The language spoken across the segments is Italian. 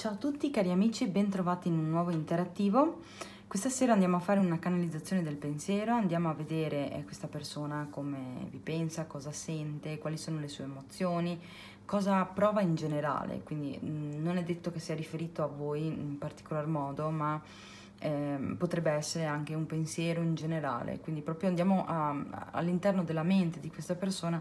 Ciao a tutti cari amici, bentrovati in un nuovo interattivo. Questa sera andiamo a fare una canalizzazione del pensiero, andiamo a vedere eh, questa persona come vi pensa, cosa sente, quali sono le sue emozioni, cosa prova in generale, quindi mm, non è detto che sia riferito a voi in particolar modo, ma eh, potrebbe essere anche un pensiero in generale, quindi proprio andiamo all'interno della mente di questa persona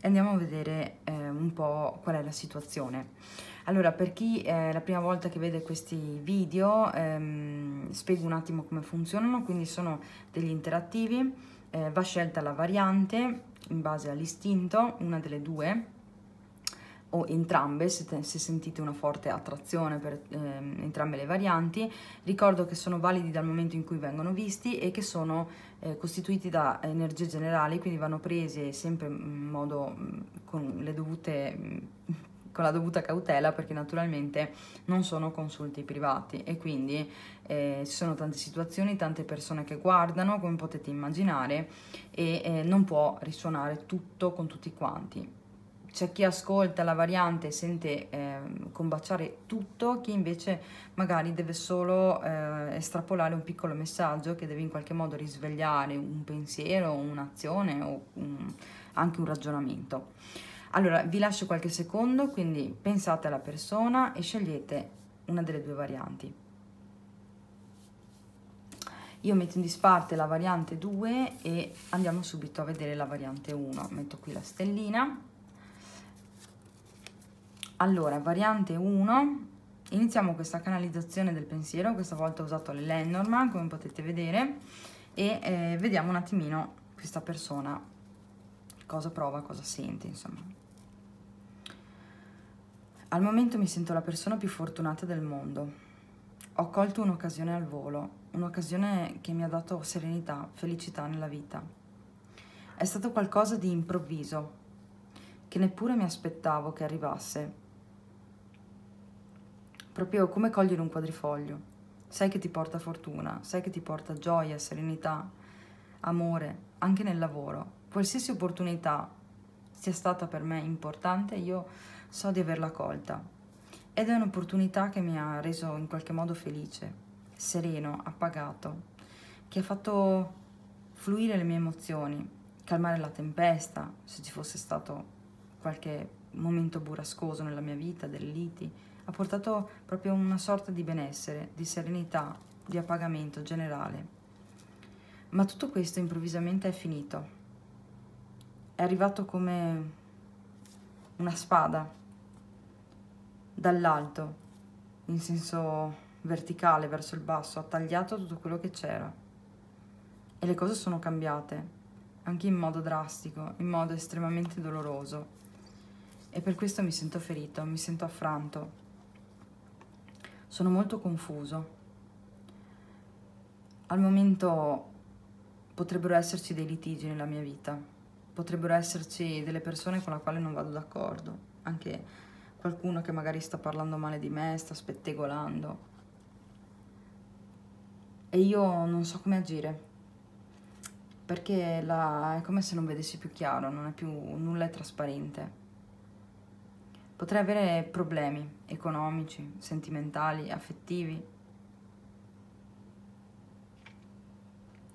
e andiamo a vedere eh, un po' qual è la situazione. Allora, per chi è la prima volta che vede questi video, ehm, spiego un attimo come funzionano, quindi sono degli interattivi, eh, va scelta la variante in base all'istinto, una delle due, o entrambe se, te, se, sentite una forte attrazione per eh, entrambe le varianti. Ricordo che sono validi dal momento in cui vengono visti e che sono eh, costituiti da energie generali, quindi vanno presi sempre in modo con le dovute con la dovuta cautela perché naturalmente non sono consulti privati e quindi eh, ci sono tante situazioni, tante persone che guardano come potete immaginare e eh, non può risuonare tutto con tutti quanti. C'è chi ascolta la variante e sente eh, combaciare tutto, chi invece magari deve solo eh, estrapolare un piccolo messaggio che deve in qualche modo risvegliare un pensiero, un'azione o un, anche un ragionamento. Allora, vi lascio qualche secondo, quindi pensate alla persona e scegliete una delle due varianti. Io metto in disparte la variante 2 e andiamo subito a vedere la variante 1. Metto qui la stellina. Allora, variante 1, iniziamo questa canalizzazione del pensiero, questa volta ho usato le Lenormand, come potete vedere, e eh, vediamo un attimino questa persona cosa prova, cosa sente, insomma. Al momento mi sento la persona più fortunata del mondo. Ho colto un'occasione al volo, un'occasione che mi ha dato serenità, felicità nella vita. È stato qualcosa di improvviso, che neppure mi aspettavo che arrivasse. Proprio come cogliere un quadrifoglio. Sai che ti porta fortuna, sai che ti porta gioia, serenità, amore, anche nel lavoro. Qualsiasi opportunità sia stata per me importante, io so di averla colta. Ed è un'opportunità che mi ha reso in qualche modo felice, sereno, appagato, che ha fatto fluire le mie emozioni, calmare la tempesta, se ci fosse stato qualche momento burrascoso nella mia vita, delle liti, ha portato proprio una sorta di benessere, di serenità, di appagamento generale. Ma tutto questo improvvisamente è finito. È arrivato come una spada dall'alto, in senso verticale verso il basso, ha tagliato tutto quello che c'era. E le cose sono cambiate, anche in modo drastico, in modo estremamente doloroso. E per questo mi sento ferito, mi sento affranto. Sono molto confuso. Al momento potrebbero esserci dei litigi nella mia vita, potrebbero esserci delle persone con le quali non vado d'accordo, anche qualcuno che magari sta parlando male di me, sta spettegolando. E io non so come agire, perché la, è come se non vedessi più chiaro, non è più, nulla è trasparente. Potrei avere problemi economici, sentimentali, affettivi.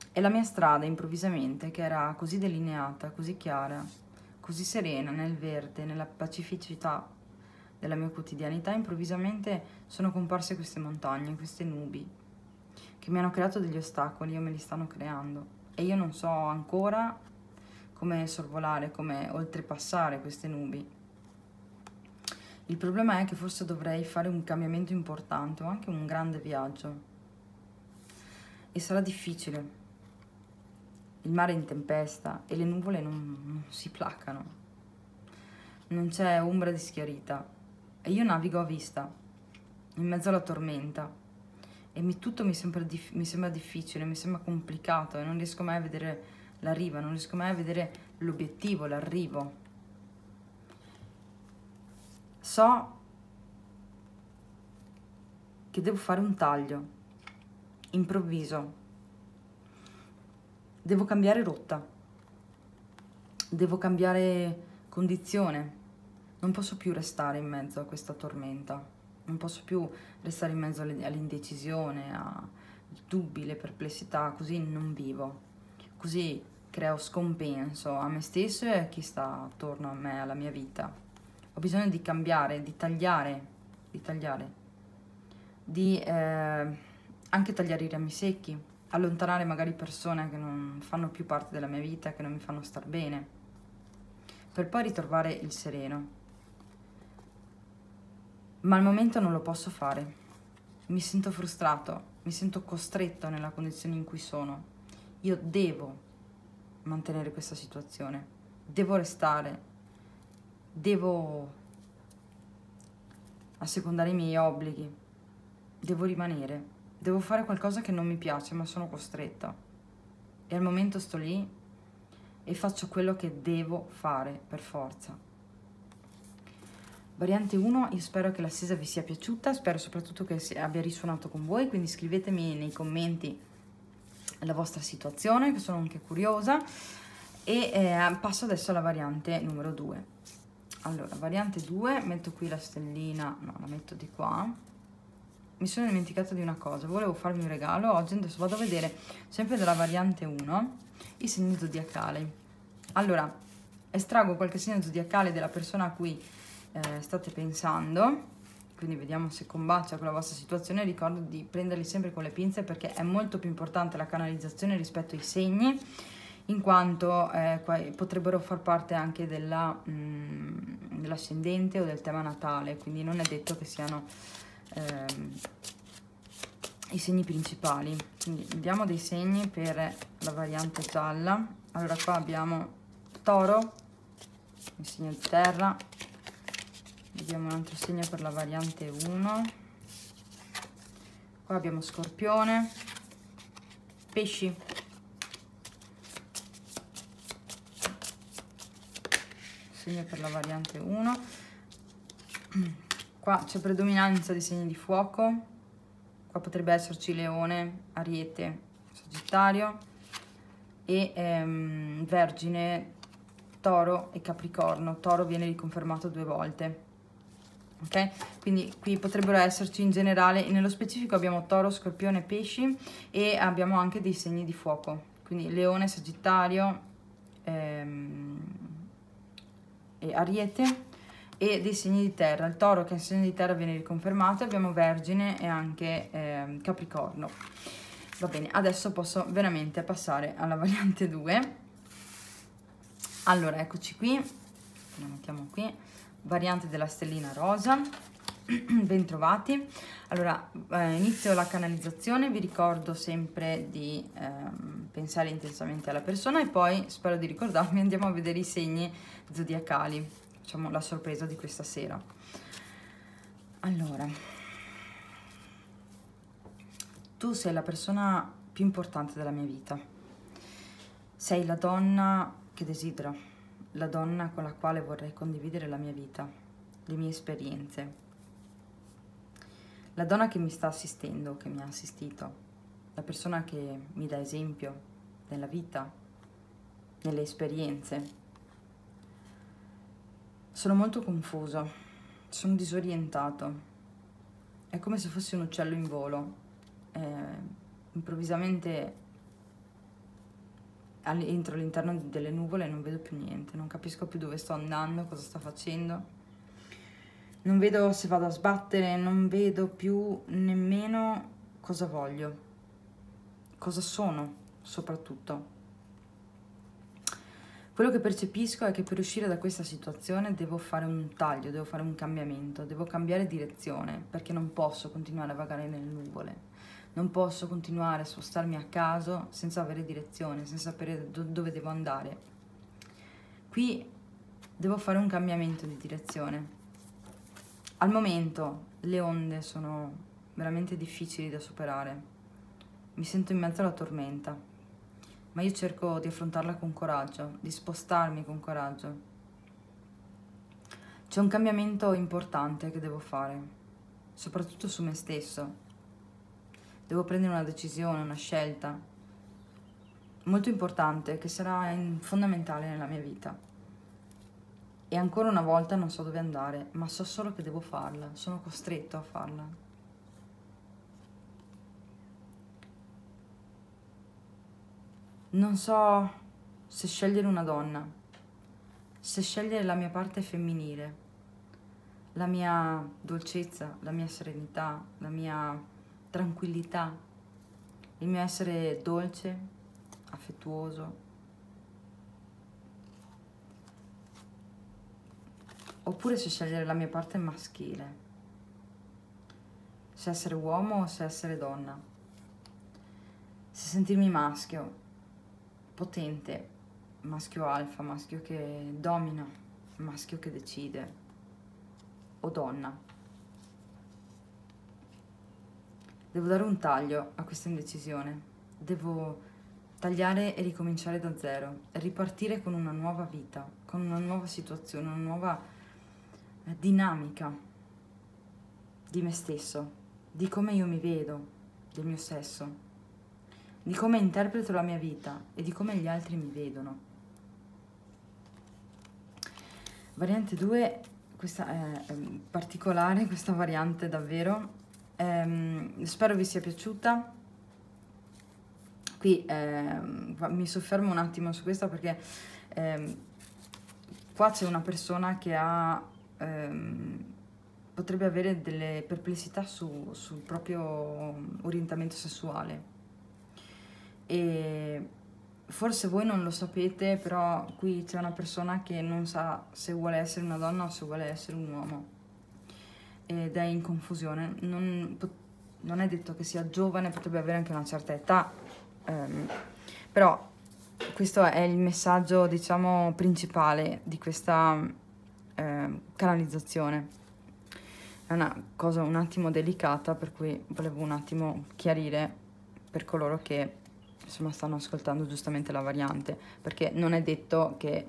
E la mia strada improvvisamente, che era così delineata, così chiara, così serena nel verde, nella pacificità, della mia quotidianità, improvvisamente sono comparse queste montagne, queste nubi, che mi hanno creato degli ostacoli o me li stanno creando. E io non so ancora come sorvolare, come oltrepassare queste nubi. Il problema è che forse dovrei fare un cambiamento importante o anche un grande viaggio. E sarà difficile. Il mare è in tempesta e le nuvole non, non si placano. Non c'è ombra di schiarita e io navigo a vista, in mezzo alla tormenta. E mi, tutto mi sembra, mi sembra difficile, mi sembra complicato e non riesco mai a vedere la riva, non riesco mai a vedere l'obiettivo, l'arrivo. So che devo fare un taglio, improvviso. Devo cambiare rotta, devo cambiare condizione non posso più restare in mezzo a questa tormenta. non posso più restare in mezzo all'indecisione, a dubbi, le perplessità, così non vivo, così creo scompenso a me stesso e a chi sta attorno a me, alla mia vita. Ho bisogno di cambiare, di tagliare, di tagliare, di eh, anche tagliare i rami secchi, allontanare magari persone che non fanno più parte della mia vita, che non mi fanno star bene, per poi ritrovare il sereno. Ma al momento non lo posso fare. Mi sento frustrato, mi sento costretto nella condizione in cui sono. Io devo mantenere questa situazione, devo restare, devo assecondare i miei obblighi, devo rimanere. Devo fare qualcosa che non mi piace, ma sono costretta. E al momento sto lì e faccio quello che devo fare per forza. Variante 1, io spero che l'assesa vi sia piaciuta, spero soprattutto che abbia risuonato con voi, quindi scrivetemi nei commenti la vostra situazione, che sono anche curiosa. E eh, passo adesso alla variante numero 2. Allora, variante 2, metto qui la stellina, no, la metto di qua. Mi sono dimenticata di una cosa, volevo farvi un regalo, oggi adesso vado a vedere sempre della variante 1 i segni zodiacali. Allora, estraggo qualche segno zodiacale della persona a cui eh, state pensando, quindi vediamo se combacia con la vostra situazione, ricordo di prenderli sempre con le pinze perché è molto più importante la canalizzazione rispetto ai segni, in quanto eh, potrebbero far parte anche mm, dell'ascendente o del tema natale, quindi non è detto che siano ehm, i segni principali. Quindi vediamo dei segni per la variante gialla. Allora qua abbiamo toro il segno di terra. Vediamo un altro segno per la variante 1 qua abbiamo scorpione. Pesci segno per la variante 1 Qua c'è predominanza di segni di fuoco, qua potrebbe esserci leone, ariete, sagittario e ehm, vergine, toro e capricorno. Toro viene riconfermato due volte. Ok? Quindi qui potrebbero esserci in generale, nello specifico abbiamo toro, scorpione, pesci e abbiamo anche dei segni di fuoco. Quindi leone, sagittario ehm, e ariete e dei segni di terra. Il toro che è il segno di terra viene riconfermato, abbiamo Vergine e anche eh, Capricorno. Va bene, adesso posso veramente passare alla variante 2. Allora, eccoci qui, la mettiamo qui, variante della stellina rosa, bentrovati. Allora, eh, inizio la canalizzazione, vi ricordo sempre di eh, pensare intensamente alla persona e poi, spero di ricordarmi, andiamo a vedere i segni zodiacali diciamo, la sorpresa di questa sera. Allora, tu sei la persona più importante della mia vita. Sei la donna che desidero, la donna con la quale vorrei condividere la mia vita, le mie esperienze. La donna che mi sta assistendo, che mi ha assistito, la persona che mi dà esempio nella vita, nelle esperienze, sono molto confuso, sono disorientato. È come se fossi un uccello in volo. Eh, improvvisamente entro all'interno delle nuvole e non vedo più niente, non capisco più dove sto andando, cosa sto facendo. Non vedo se vado a sbattere, non vedo più nemmeno cosa voglio, cosa sono soprattutto. Quello che percepisco è che per uscire da questa situazione devo fare un taglio, devo fare un cambiamento, devo cambiare direzione perché non posso continuare a vagare nelle nuvole, non posso continuare a spostarmi a caso senza avere direzione, senza sapere do dove devo andare. Qui devo fare un cambiamento di direzione. Al momento le onde sono veramente difficili da superare, mi sento in mezzo alla tormenta ma io cerco di affrontarla con coraggio, di spostarmi con coraggio. C'è un cambiamento importante che devo fare, soprattutto su me stesso. Devo prendere una decisione, una scelta molto importante che sarà fondamentale nella mia vita. E ancora una volta non so dove andare, ma so solo che devo farla, sono costretto a farla. Non so se scegliere una donna, se scegliere la mia parte femminile, la mia dolcezza, la mia serenità, la mia tranquillità, il mio essere dolce, affettuoso, oppure se scegliere la mia parte maschile, se essere uomo o se essere donna, se sentirmi maschio, potente, maschio alfa, maschio che domina, maschio che decide, o donna. Devo dare un taglio a questa indecisione, devo tagliare e ricominciare da zero, ripartire con una nuova vita, con una nuova situazione, una nuova dinamica di me stesso, di come io mi vedo, del mio sesso, di come interpreto la mia vita e di come gli altri mi vedono. Variante 2, questa è particolare, questa variante davvero. Eh, spero vi sia piaciuta. Qui eh, mi soffermo un attimo su questo perché eh, qua c'è una persona che ha ehm, potrebbe avere delle perplessità su, sul proprio orientamento sessuale. E forse voi non lo sapete, però qui c'è una persona che non sa se vuole essere una donna o se vuole essere un uomo. Ed è in confusione. Non, non è detto che sia giovane, potrebbe avere anche una certa età, ehm, però questo è il messaggio, diciamo, principale di questa eh, canalizzazione. È una cosa un attimo delicata, per cui volevo un attimo chiarire per coloro che insomma stanno ascoltando giustamente la variante, perché non è detto che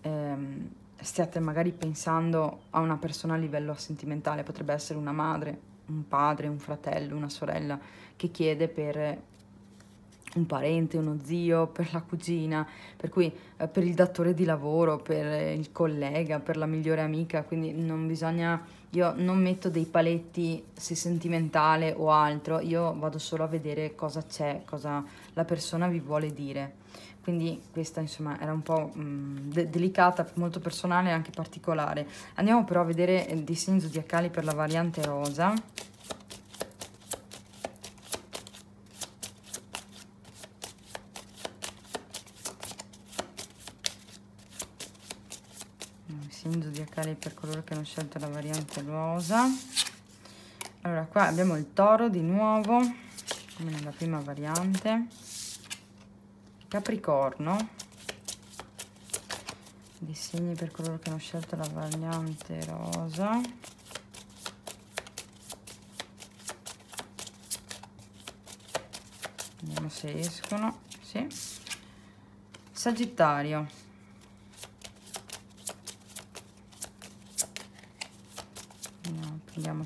ehm, stiate magari pensando a una persona a livello sentimentale, potrebbe essere una madre, un padre, un fratello, una sorella che chiede per un parente, uno zio, per la cugina, per cui eh, per il datore di lavoro, per il collega, per la migliore amica, quindi non bisogna, io non metto dei paletti se sentimentale o altro, io vado solo a vedere cosa c'è, cosa la persona vi vuole dire. Quindi questa insomma era un po' mh, mm, de- delicata, molto personale e anche particolare. Andiamo però a vedere i disegni zodiacali per la variante rosa. Segni zodiacali per coloro che hanno scelto la variante rosa. Allora qua abbiamo il toro di nuovo come nella prima variante. Capricorno. Di segni per coloro che hanno scelto la variante rosa. Vediamo se escono. Sì. sagittario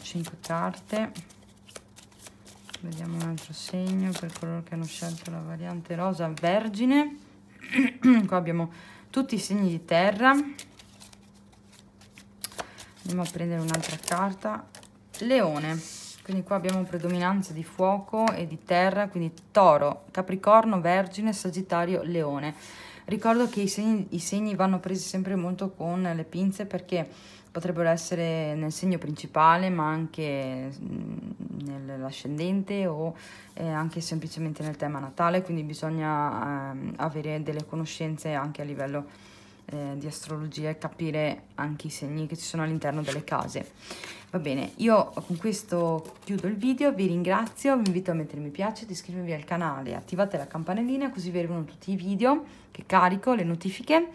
5 carte. Vediamo un altro segno per coloro che hanno scelto la variante rosa vergine. Qua abbiamo tutti i segni di terra. Andiamo a prendere un'altra carta. Leone. Quindi qua abbiamo predominanza di fuoco e di terra quindi toro capricorno vergine sagittario leone ricordo che i segni, i segni vanno presi sempre molto con le pinze perché potrebbero essere nel segno principale ma anche mm, nell'ascendente o eh, anche semplicemente nel tema natale, quindi bisogna eh, avere delle conoscenze anche a livello eh, di astrologia e capire anche i segni che ci sono all'interno delle case. Va bene, io con questo chiudo il video, vi ringrazio, vi invito a mettere mi piace, ad iscrivervi al canale, attivate la campanellina così vi arrivano tutti i video che carico, le notifiche.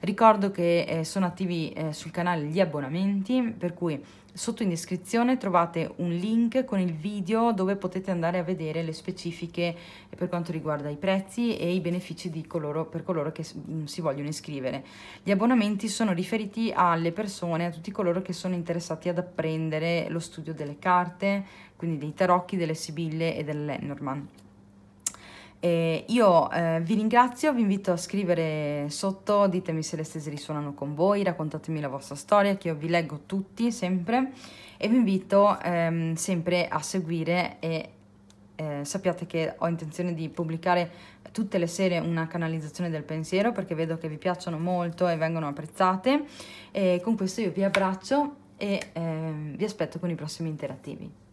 Ricordo che eh, sono attivi eh, sul canale gli abbonamenti, per cui sotto in descrizione trovate un link con il video dove potete andare a vedere le specifiche per quanto riguarda i prezzi e i benefici coloro, per coloro che mm, si vogliono iscrivere. Gli abbonamenti sono riferiti alle persone, a tutti coloro che sono interessati ad apprendere lo studio delle carte, quindi dei tarocchi, delle sibille e del Lenormand. E io eh, vi ringrazio, vi invito a scrivere sotto, ditemi se le stese risuonano con voi, raccontatemi la vostra storia, che io vi leggo tutti sempre e vi invito ehm, sempre a seguire e eh, sappiate che ho intenzione di pubblicare tutte le sere una canalizzazione del pensiero perché vedo che vi piacciono molto e vengono apprezzate e con questo io vi abbraccio e eh, vi aspetto con i prossimi interattivi.